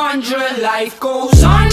Sandra, life goes on